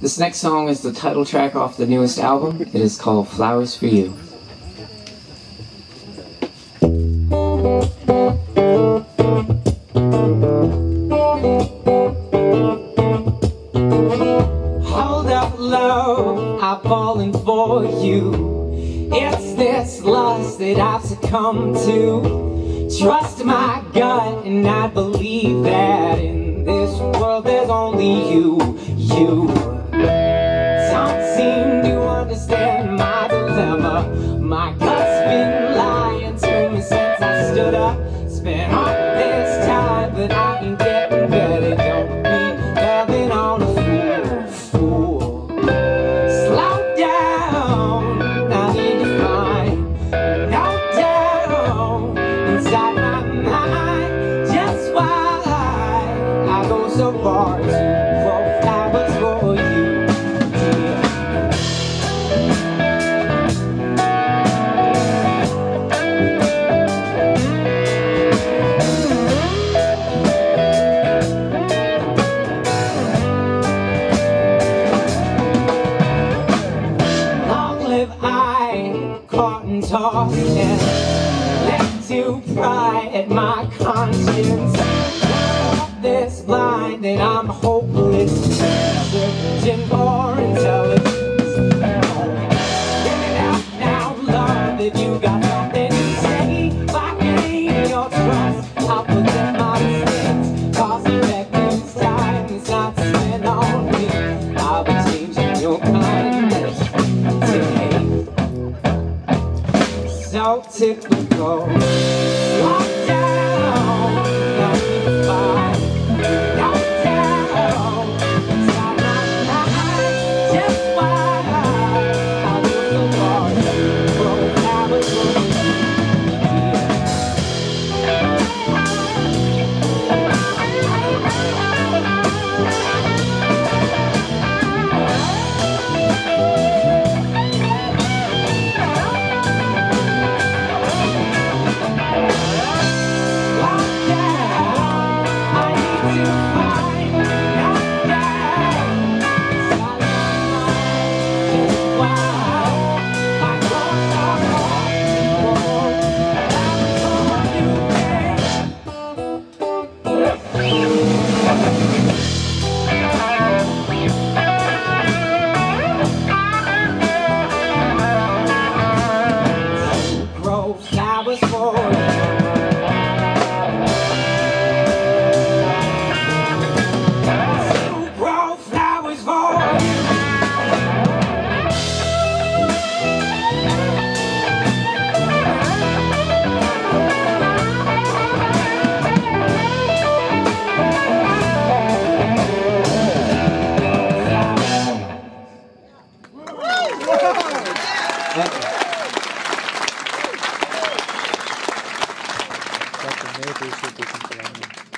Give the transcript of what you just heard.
This next song is the title track off the newest album. It is called Flowers for You. Hold up, love, I'm falling for you. It's this lust that I've succumbed to. Trust my gut, and I believe that in this world there's only you, you. So to grow flowers for you. Long live I, caught and tossed and left to pry at my conscience. And I'm hopeless, searching for intelligence. Give it out now, love, that you got something to say. If I gain your trust, I'll forget my mistakes. Cause effective time is not spent on me. I'll be changing your kindness today. So typical. Should be complaining.